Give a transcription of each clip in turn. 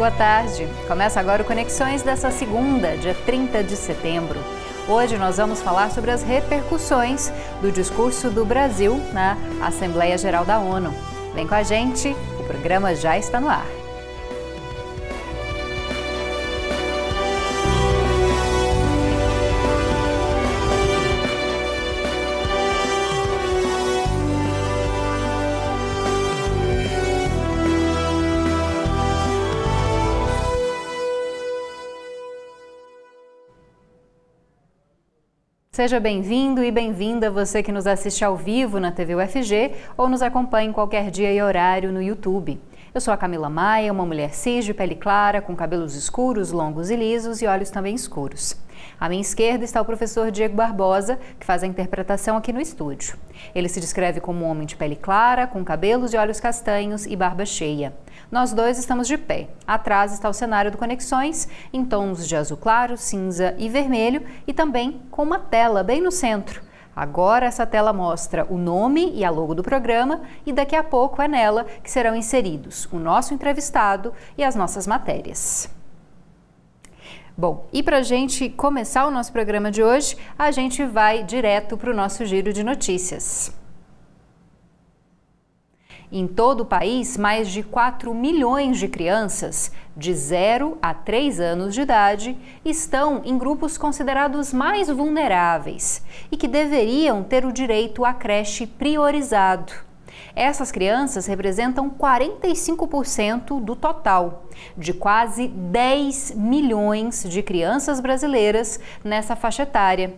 Boa tarde. Começa agora o Conexões dessa segunda, dia 30 de setembro. Hoje nós vamos falar sobre as repercussões do discurso do Brasil na Assembleia Geral da ONU. Vem com a gente, o programa já está no ar. Seja bem-vindo e bem-vinda você que nos assiste ao vivo na TV UFG ou nos acompanha em qualquer dia e horário no YouTube. Eu sou a Camila Maia, uma mulher cis de pele clara, com cabelos escuros, longos e lisos e olhos também escuros. À minha esquerda está o professor Diego Barbosa, que faz a interpretação aqui no estúdio. Ele se descreve como um homem de pele clara, com cabelos e olhos castanhos e barba cheia. Nós dois estamos de pé. Atrás está o cenário do Conexões, em tons de azul claro, cinza e vermelho, e também com uma tela bem no centro. Agora essa tela mostra o nome e a logo do programa e daqui a pouco é nela que serão inseridos o nosso entrevistado e as nossas matérias. Bom, e para a gente começar o nosso programa de hoje, a gente vai direto para o nosso giro de notícias. Em todo o país, mais de 4 milhões de crianças de 0 a 3 anos de idade estão em grupos considerados mais vulneráveis e que deveriam ter o direito à creche priorizado. Essas crianças representam 45% do total, de quase 10 milhões de crianças brasileiras nessa faixa etária.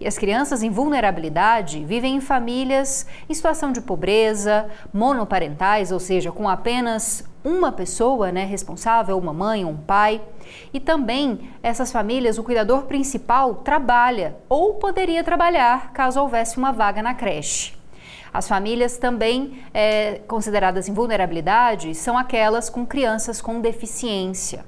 E as crianças em vulnerabilidade vivem em famílias em situação de pobreza, monoparentais, ou seja, com apenas uma pessoa né, responsável, uma mãe, um pai. E também essas famílias, o cuidador principal trabalha ou poderia trabalhar caso houvesse uma vaga na creche. As famílias também é, consideradas em vulnerabilidade são aquelas com crianças com deficiência.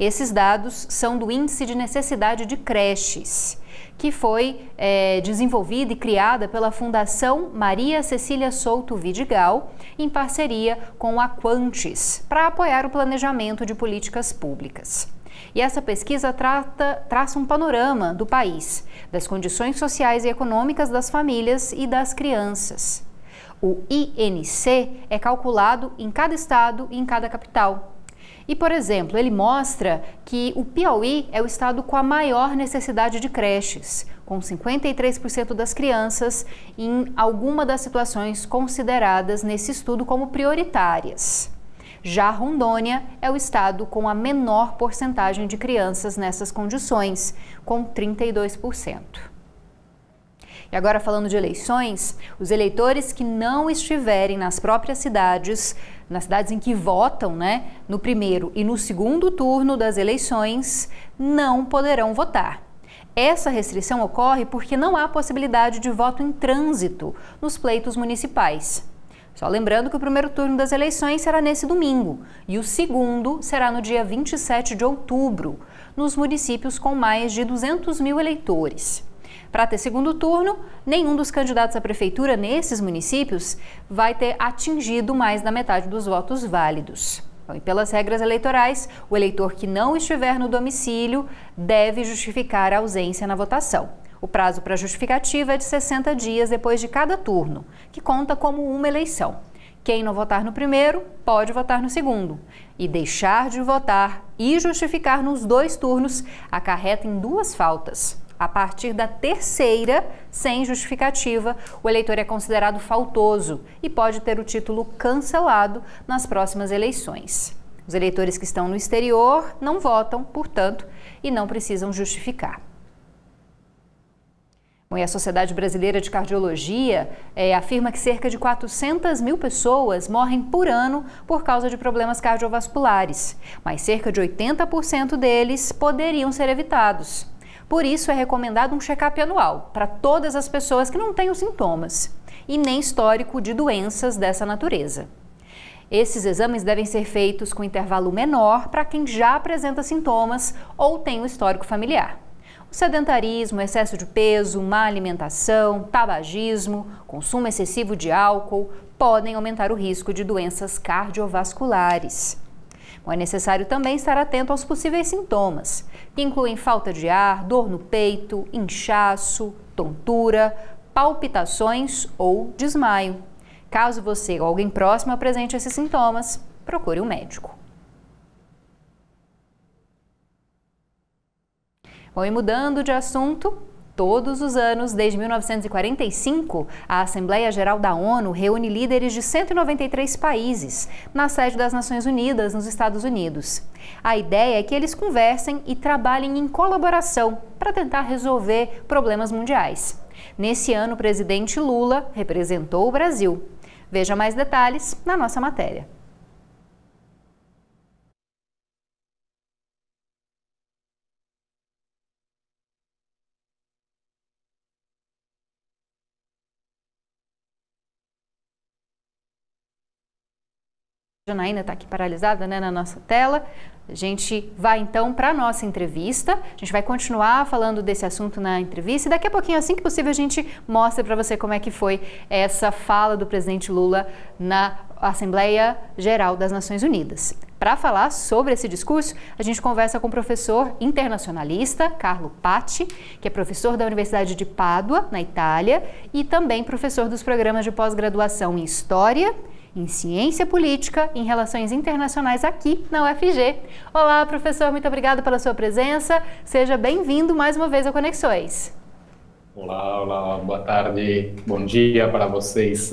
Esses dados são do Índice de Necessidade de Creches que foi é, desenvolvida e criada pela Fundação Maria Cecília Souto Vidigal, em parceria com a Quantis, para apoiar o planejamento de políticas públicas. E essa pesquisa trata, traça um panorama do país, das condições sociais e econômicas das famílias e das crianças. O INC é calculado em cada estado e em cada capital. E, por exemplo, ele mostra que o Piauí é o estado com a maior necessidade de creches, com 53% das crianças em alguma das situações consideradas nesse estudo como prioritárias. Já Rondônia é o estado com a menor porcentagem de crianças nessas condições, com 32%. E agora falando de eleições, os eleitores que não estiverem nas próprias cidades, nas cidades em que votam, né, no primeiro e no segundo turno das eleições, não poderão votar. Essa restrição ocorre porque não há possibilidade de voto em trânsito nos pleitos municipais. Só lembrando que o primeiro turno das eleições será nesse domingo e o segundo será no dia 27 de outubro, nos municípios com mais de 200 mil eleitores. Para ter segundo turno, nenhum dos candidatos à prefeitura nesses municípios vai ter atingido mais da metade dos votos válidos. e pelas regras eleitorais, o eleitor que não estiver no domicílio deve justificar a ausência na votação. O prazo para justificativa é de 60 dias depois de cada turno, que conta como uma eleição. Quem não votar no primeiro pode votar no segundo. E deixar de votar e justificar nos dois turnos acarreta em duas faltas. A partir da terceira, sem justificativa, o eleitor é considerado faltoso e pode ter o título cancelado nas próximas eleições. Os eleitores que estão no exterior não votam, portanto, e não precisam justificar. Bom, e a Sociedade Brasileira de Cardiologia é, afirma que cerca de 400 mil pessoas morrem por ano por causa de problemas cardiovasculares, mas cerca de 80% deles poderiam ser evitados. Por isso, é recomendado um check-up anual para todas as pessoas que não os sintomas e nem histórico de doenças dessa natureza. Esses exames devem ser feitos com intervalo menor para quem já apresenta sintomas ou tem um histórico familiar. O sedentarismo, excesso de peso, má alimentação, tabagismo, consumo excessivo de álcool podem aumentar o risco de doenças cardiovasculares. É necessário também estar atento aos possíveis sintomas, que incluem falta de ar, dor no peito, inchaço, tontura, palpitações ou desmaio. Caso você ou alguém próximo apresente esses sintomas, procure um médico. Bom, e mudando de assunto, Todos os anos, desde 1945, a Assembleia Geral da ONU reúne líderes de 193 países na sede das Nações Unidas, nos Estados Unidos. A ideia é que eles conversem e trabalhem em colaboração para tentar resolver problemas mundiais. Nesse ano, o presidente Lula representou o Brasil. Veja mais detalhes na nossa matéria. Janaína está aqui paralisada né, na nossa tela. A gente vai então para a nossa entrevista. A gente vai continuar falando desse assunto na entrevista e daqui a pouquinho, assim que possível, a gente mostra para você como é que foi essa fala do presidente Lula na Assembleia Geral das Nações Unidas. Para falar sobre esse discurso, a gente conversa com o professor internacionalista Carlo Patti, que é professor da Universidade de Pádua, na Itália, e também professor dos programas de pós-graduação em História em Ciência Política em Relações Internacionais aqui na UFG. Olá, professor, muito obrigado pela sua presença. Seja bem-vindo mais uma vez ao Conexões. Olá, olá, boa tarde, bom dia para vocês.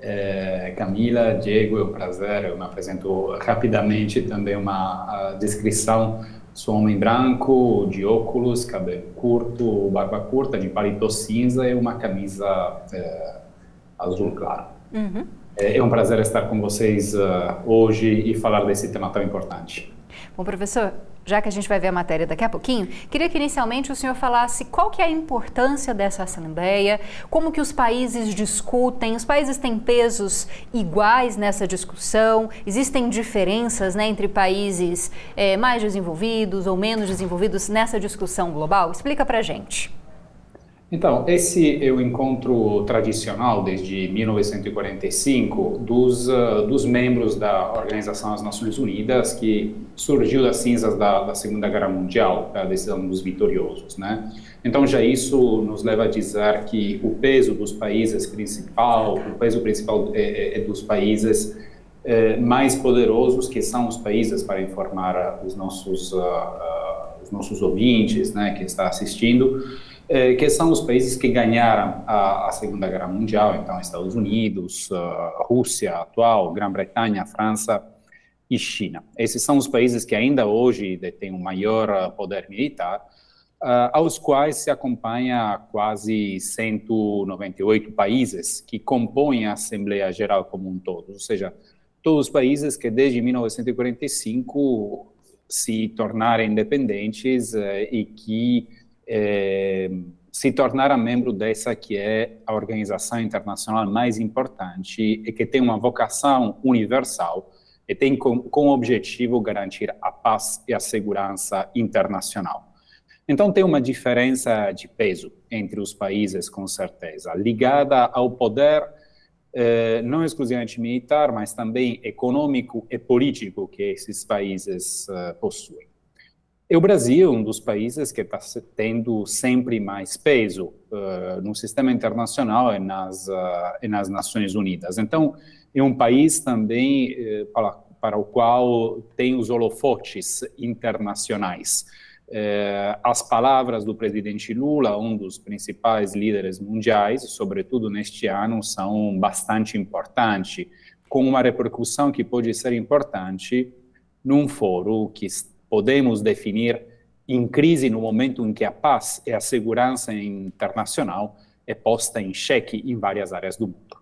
É, Camila, Diego, é um prazer. Eu me apresento rapidamente também uma descrição. Sou homem branco, de óculos, cabelo curto, barba curta, de paletó cinza e uma camisa é, azul claro. Uhum. É, é um prazer estar com vocês uh, hoje e falar desse tema tão importante. Bom, professor, já que a gente vai ver a matéria daqui a pouquinho, queria que inicialmente o senhor falasse qual que é a importância dessa assembleia, como que os países discutem, os países têm pesos iguais nessa discussão, existem diferenças né, entre países é, mais desenvolvidos ou menos desenvolvidos nessa discussão global? Explica para gente. Então, esse é o encontro tradicional desde 1945 dos, uh, dos membros da Organização das Nações Unidas, que surgiu das cinzas da, da Segunda Guerra Mundial, a decisão dos vitoriosos, né? Então, já isso nos leva a dizer que o peso dos países principal, o peso principal é, é, é dos países é, mais poderosos, que são os países, para informar os nossos, uh, uh, os nossos ouvintes, né, que está assistindo, que são os países que ganharam a, a, Segunda Guerra Mundial, então Estados Unidos, a Rússia atual, Grã-Bretanha, França e China. Esses são os países que ainda hoje detêm o maior poder militar, uh, aos quais se acompanha quase 198 países que compõem a Assembleia Geral como um todo, ou seja, todos os países que desde 1945 se tornaram independentes uh, e que é, se tornar membro dessa que é a organização internacional mais importante e que tem uma vocação universal e tem como, objetivo garantir a paz e a segurança internacional. Então tem uma diferença de peso entre os países, com certeza, ligada ao poder eh, não exclusivamente militar, mas também econômico e político que esses países eh, possuem. E o Brasil é um dos países que está tendo sempre mais peso uh, no sistema internacional e nas, uh, e nas Nações Unidas. Então, é um país também uh, para, para, o qual tem os holofotes internacionais. as palavras do presidente Lula, um dos principais líderes mundiais, sobretudo neste ano, são bastante importantes, com uma repercussão que pode ser importante num fórum que podemos definir em crise no momento em que a paz e a segurança internacional é posta em xeque em várias áreas do mundo.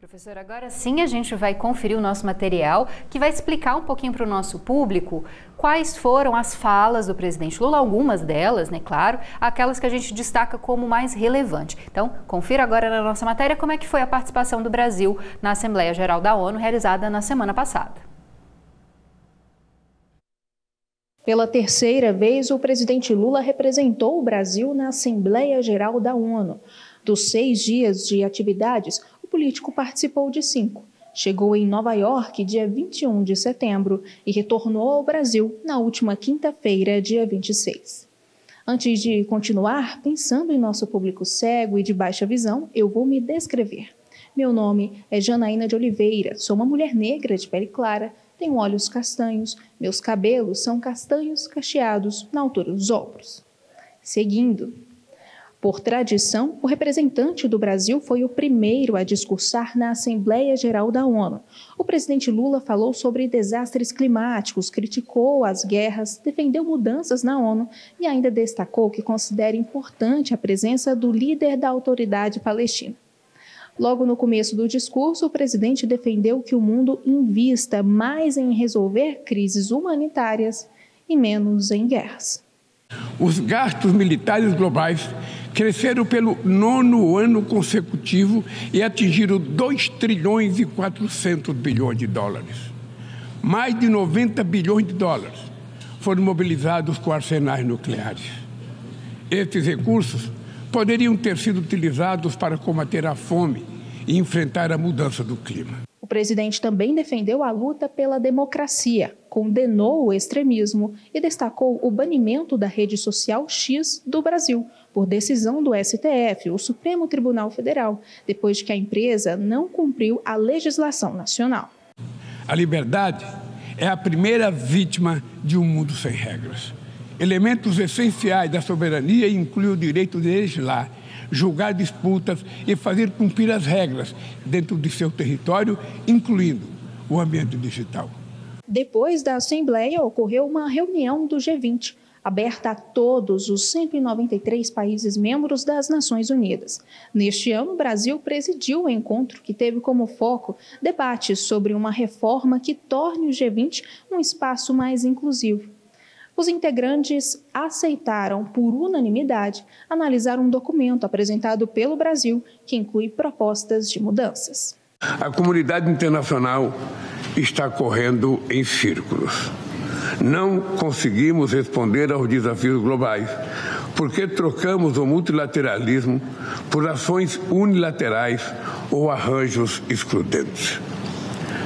Professor, agora sim a gente vai conferir o nosso material que vai explicar um pouquinho para o nosso público quais foram as falas do presidente Lula, algumas delas, né, claro, aquelas que a gente destaca como mais relevante. Então, confira agora na nossa matéria como é que foi a participação do Brasil na Assembleia Geral da ONU realizada na semana passada. Pela terceira vez, o presidente Lula representou o Brasil na Assembleia Geral da ONU. Dos seis dias de atividades, o político participou de cinco. chegou em Nova York dia 21 de setembro e retornou ao Brasil na última quinta-feira, dia 26. Antes de continuar, pensando em nosso público cego e de baixa visão, eu vou me descrever. Meu nome é Janaína de Oliveira, sou uma mulher negra de pele clara, tenho olhos castanhos, meus cabelos são castanhos cacheados na altura dos ombros. Seguindo, por tradição, o representante do Brasil foi o primeiro a discursar na Assembleia Geral da ONU. O presidente Lula falou sobre desastres climáticos, criticou as guerras, defendeu mudanças na ONU e ainda destacou que considera importante a presença do líder da autoridade palestina. Logo no começo do discurso, o presidente defendeu que o mundo invista mais em resolver crises humanitárias e menos em guerras. Os gastos militares globais cresceram pelo nono ano consecutivo e atingiram 2 trilhões e 400 bilhões de dólares. Mais de 90 bilhões de dólares foram mobilizados com arsenais nucleares. Estes recursos poderiam ter sido utilizados para combater a fome e enfrentar a mudança do clima. O presidente também defendeu a luta pela democracia, condenou o extremismo e destacou o banimento da rede social X do Brasil, por decisão do STF, o Supremo Tribunal Federal, depois de que a empresa não cumpriu a legislação nacional. A liberdade é a primeira vítima de um mundo sem regras. Elementos essenciais da soberania incluem o direito de legislar, julgar disputas e fazer cumprir as regras dentro de seu território, incluindo o ambiente digital. Depois da Assembleia, ocorreu uma reunião do G20, aberta a todos os 193 países membros das Nações Unidas. Neste ano, o Brasil presidiu o encontro que teve como foco debates sobre uma reforma que torne o G20 um espaço mais inclusivo os integrantes aceitaram, por unanimidade, analisar um documento apresentado pelo Brasil que inclui propostas de mudanças. A comunidade internacional está correndo em círculos. Não conseguimos responder aos desafios globais porque trocamos o multilateralismo por ações unilaterais ou arranjos excludentes.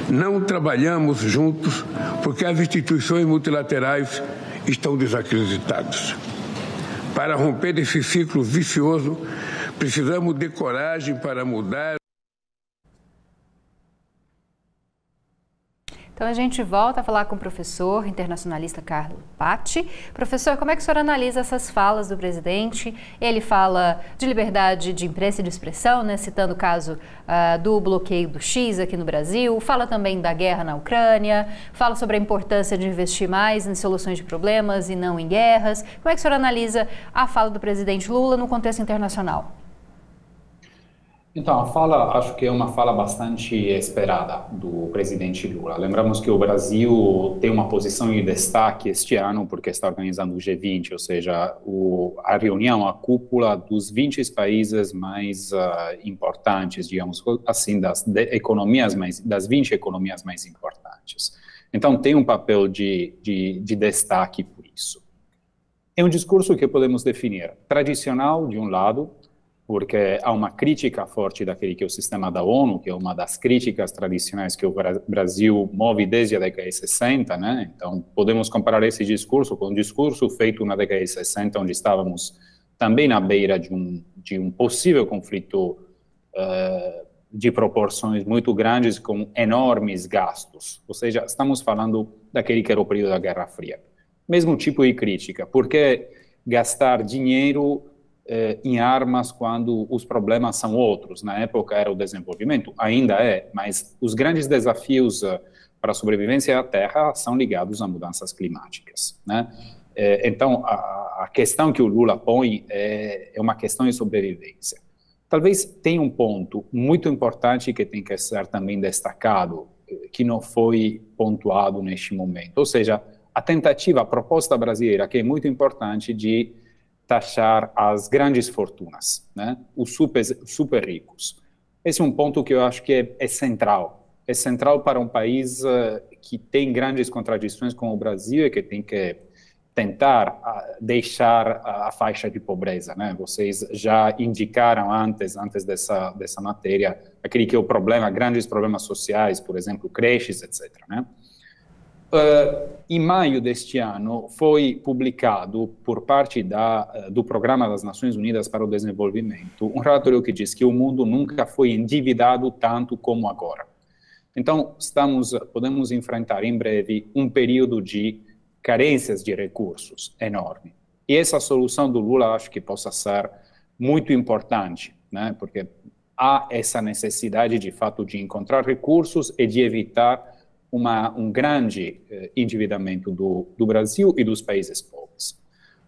Não trabalhamos juntos porque as instituições multilaterais estão desacreditados. Para romper esse ciclo vicioso, precisamos de coragem para mudar. Então a gente volta a falar com o professor internacionalista Carlos Patti. Professor, como é que o senhor analisa essas falas do presidente? Ele fala de liberdade de imprensa e de expressão, né, citando o caso uh, do bloqueio do X aqui no Brasil, fala também da guerra na Ucrânia, fala sobre a importância de investir mais em soluções de problemas e não em guerras. Como é que o senhor analisa a fala do presidente Lula no contexto internacional? Então, a fala, acho que é uma fala bastante esperada do presidente Lula. Lembramos que o Brasil tem uma posição em destaque este ano porque está organizando o G20, ou seja, o, a reunião, a cúpula dos 20 países mais uh, importantes, digamos assim, das economias mais, das 20 economias mais importantes. Então, tem um papel de, de, de destaque por isso. É um discurso que podemos definir tradicional, de um lado, porque há uma crítica forte daquele que é o sistema da ONU, que é uma das críticas tradicionais que o Brasil move desde a década de 60, né? Então, podemos comparar esse discurso com um discurso feito na década de 60, onde estávamos também na beira de um, de um possível conflito uh, de proporções muito grandes, com enormes gastos. Ou seja, estamos falando daquele que era o período da Guerra Fria. Mesmo tipo de crítica, porque gastar dinheiro eh, em armas quando os problemas são outros. Na época era o desenvolvimento, ainda é, mas os grandes desafios eh, para a sobrevivência da Terra são ligados a mudanças climáticas. Né? Eh, então, a, a, questão que o Lula põe é, é uma questão de sobrevivência. Talvez tenha um ponto muito importante que tem que ser também destacado, que não foi pontuado neste momento, ou seja, a tentativa, a proposta brasileira, que é muito importante, de taxar as grandes fortunas, né? os super, super ricos. Esse é um ponto que eu acho que é, é central. É central para um país uh, que tem grandes contradições como o Brasil e que tem que tentar uh, deixar a, a, faixa de pobreza, né? Vocês já indicaram antes, antes dessa dessa matéria, aquele que é o problema, grandes problemas sociais, por exemplo, creches, etc. Né? Uh, em maio deste ano foi publicado por parte da, uh, do Programa das Nações Unidas para o Desenvolvimento um relatório que diz que o mundo nunca foi endividado tanto como agora. Então, estamos, podemos enfrentar em breve um período de carências de recursos enorme. E essa solução do Lula acho que possa ser muito importante, né? porque há essa necessidade de fato de encontrar recursos e de evitar uma, um grande eh, endividamento do, do Brasil e dos países pobres.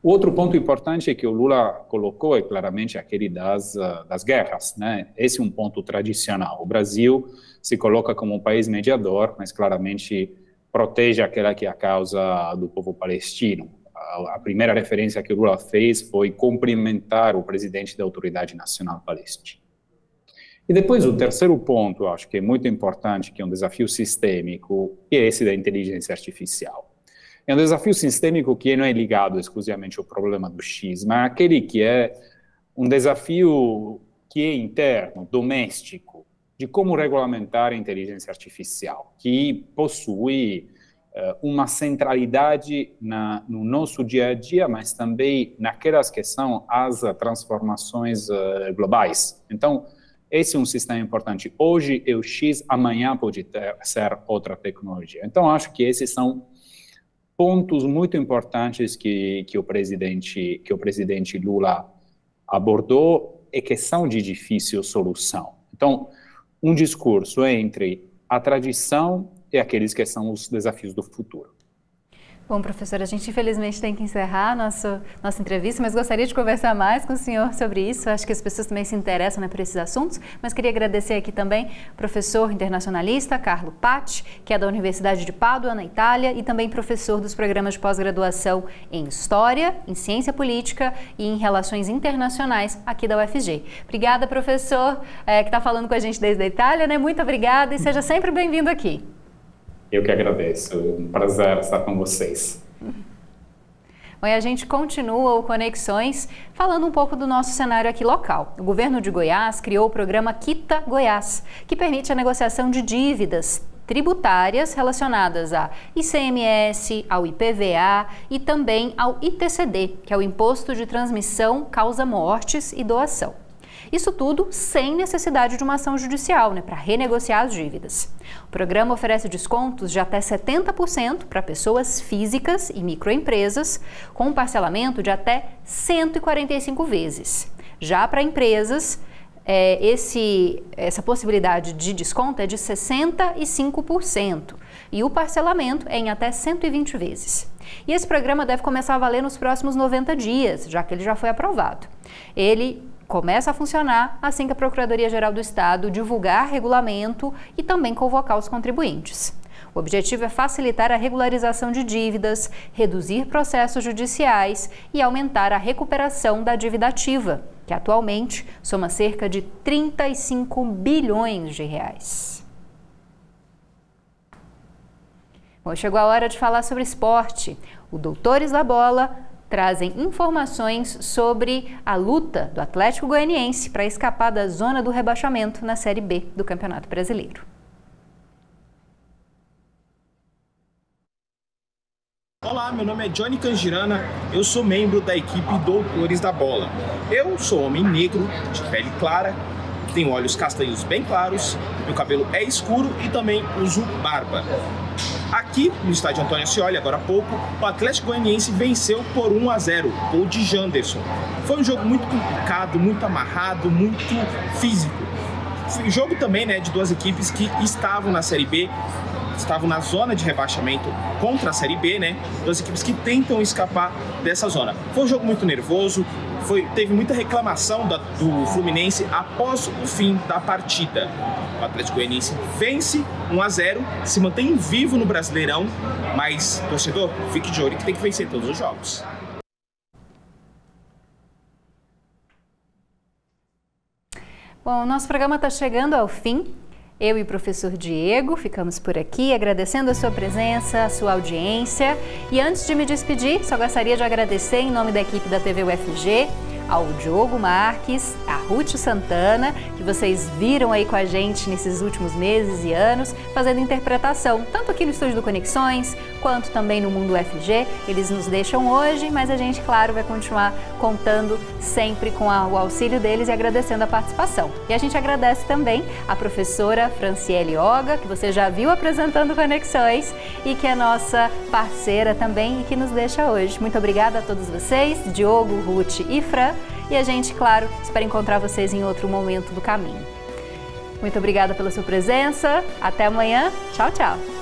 O outro ponto importante é que o Lula colocou é claramente aquele das, uh, das guerras. Né? Esse é um ponto tradicional. O Brasil se coloca como um país mediador, mas claramente protege aquela que é a causa do povo palestino. A, a primeira referência que o Lula fez foi cumprimentar o presidente da Autoridade Nacional Palestina. E depois o terceiro ponto, acho que é muito importante, que é um desafio sistêmico, é esse da inteligência artificial. É um desafio sistêmico que não é ligado exclusivamente ao problema do X, mas aquele que é um desafio que é interno, doméstico, de como regulamentar a inteligência artificial, que possui uh, uma centralidade na, no nosso dia a dia, mas também naquelas que são as transformações uh, globais. Então, esse é um sistema importante. Hoje é o X, amanhã pode ter, ser outra tecnologia. Então, acho que esses são pontos muito importantes que, que, o, presidente, que o presidente Lula abordou e que são de difícil solução. Então, um discurso entre a tradição e aqueles que são os desafios do futuro. Bom, professor, a gente infelizmente tem que encerrar nossa, nossa entrevista, mas gostaria de conversar mais com o senhor sobre isso. Acho que as pessoas também se interessam né, por esses assuntos, mas queria agradecer aqui também o professor internacionalista Carlo Patti, que é da Universidade de Pádua, na Itália, e também professor dos programas de pós-graduação em História, em Ciência Política e em Relações Internacionais aqui da UFG. Obrigada, professor, é, que está falando com a gente desde a Itália, né? Muito obrigada e seja sempre bem-vindo aqui. Eu que agradeço. É um prazer estar com vocês. Bom, e a gente continua o Conexões falando um pouco do nosso cenário aqui local. O governo de Goiás criou o programa Quita Goiás, que permite a negociação de dívidas tributárias relacionadas a ICMS, ao IPVA e também ao ITCD, que é o Imposto de Transmissão Causa Mortes e Doação. Isso tudo sem necessidade de uma ação judicial, né, para renegociar as dívidas. O programa oferece descontos de até 70% para pessoas físicas e microempresas, com um parcelamento de até 145 vezes. Já para empresas, é, esse, essa possibilidade de desconto é de 65% e o parcelamento é em até 120 vezes. E esse programa deve começar a valer nos próximos 90 dias, já que ele já foi aprovado. Ele começa a funcionar assim que a Procuradoria-Geral do Estado divulgar regulamento e também convocar os contribuintes. O objetivo é facilitar a regularização de dívidas, reduzir processos judiciais e aumentar a recuperação da dívida ativa, que atualmente soma cerca de 35 bilhões de reais. Bom, chegou a hora de falar sobre esporte. O Doutores da Bola trazem informações sobre a luta do Atlético Goianiense para escapar da zona do rebaixamento na Série B do Campeonato Brasileiro. Olá, meu nome é Johnny Cangirana, eu sou membro da equipe Doutores da Bola. Eu sou homem negro, de pele clara, tenho olhos castanhos bem claros, meu cabelo é escuro e também uso barba. Aqui no estádio Antônio Ascioli, agora há pouco, o Atlético Goianiense venceu por 1 a 0, gol de Janderson. Foi um jogo muito complicado, muito amarrado, muito físico. Jogo também né, de duas equipes que estavam na Série B, estavam na zona de rebaixamento contra a Série B, né? Duas equipes que tentam escapar dessa zona. Foi um jogo muito nervoso, foi, teve muita reclamação da, do Fluminense após o fim da partida. O Atlético Goianiense vence 1 a 0, se mantém vivo no Brasileirão, mas torcedor, fique de olho que tem que vencer todos os jogos. Bom, o nosso programa está chegando ao fim. Eu e o professor Diego ficamos por aqui agradecendo a sua presença, a sua audiência. E antes de me despedir, só gostaria de agradecer em nome da equipe da TV UFG ao Diogo Marques, a Ruth Santana, que vocês viram aí com a gente nesses últimos meses e anos, fazendo interpretação, tanto aqui no estúdio do Conexões, quanto também no Mundo FG. Eles nos deixam hoje, mas a gente, claro, vai continuar contando sempre com a, o auxílio deles e agradecendo a participação. E a gente agradece também a professora Franciele Oga, que você já viu apresentando Conexões e que é nossa parceira também e que nos deixa hoje. Muito obrigada a todos vocês, Diogo, Ruth e Fran. E a gente, claro, espera encontrar vocês em outro momento do caminho. Muito obrigada pela sua presença. Até amanhã. Tchau, tchau.